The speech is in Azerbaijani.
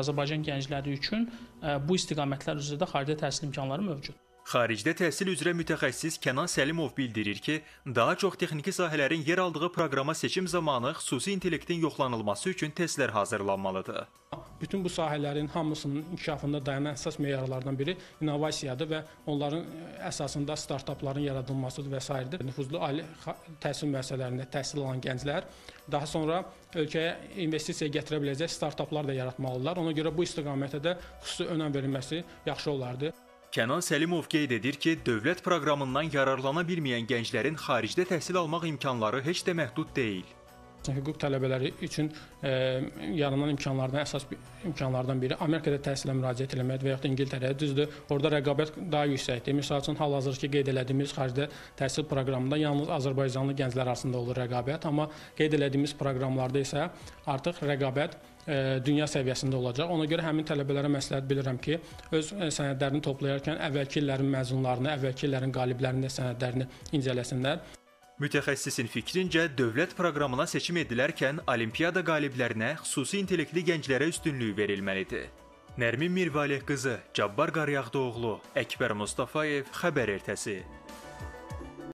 Azərbaycan gəncləri üçün bu istiqamətlər üzrə də xarici təhsil imkanları mövcuddur. Xaricdə təhsil üzrə mütəxəssis Kənan Səlimov bildirir ki, daha çox texniki sahələrin yer aldığı proqrama seçim zamanı xüsusi intellektin yoxlanılması üçün testlər hazırlanmalıdır. Bütün bu sahələrin hamısının inkişafında dayanan əsas meyarlardan biri innovasiyadır və onların əsasında startapların yaradılmasıdır və s. Nüfuzlu ali təhsil müəssisələrində təhsil alan gənclər daha sonra ölkəyə investisiya gətirə biləcək startaplar da yaratmalıdırlar. Ona görə bu istiqamətə də xüsusi önəm verilməsi yaxşı olardı. Kənan Səlimov qeyd edir ki, dövlət proqramından yararlana bilməyən gənclərin xaricdə təhsil almaq imkanları heç də məhdud deyil. Hüquq tələbələri üçün e, yaranan imkanlardan əsas imkanlardan biri Amerikada təhsilə müraciət etmək və yaxud da İngiltərəyə düzdür. Orada rəqabət daha yüksəkdir. Məsəl üçün hal-hazırki qeyd elədiyimiz xaricdə təhsil proqramında yalnız Azərbaycanlı gənclər arasında olur rəqabət, amma qeyd elədiyimiz proqramlarda isə artıq rəqabət dünya səviyyəsində olacaq. Ona görə həmin tələbələrə məsləhət bilirəm ki, öz sənədlərini toplayarkən əvvəlki illərin məzunlarını, əvvəlki illərin qaliblərinin də sənədlərini incələsinlər. Mütəxəssisin fikrincə, dövlət proqramına seçim edilərkən olimpiada qaliblərinə xüsusi intellektli gənclərə üstünlük verilməlidir. Nərmin Mirvaleh qızı, Cabbar Qaryağdıoğlu, Əkbər Mustafayev, xəbər ertəsi.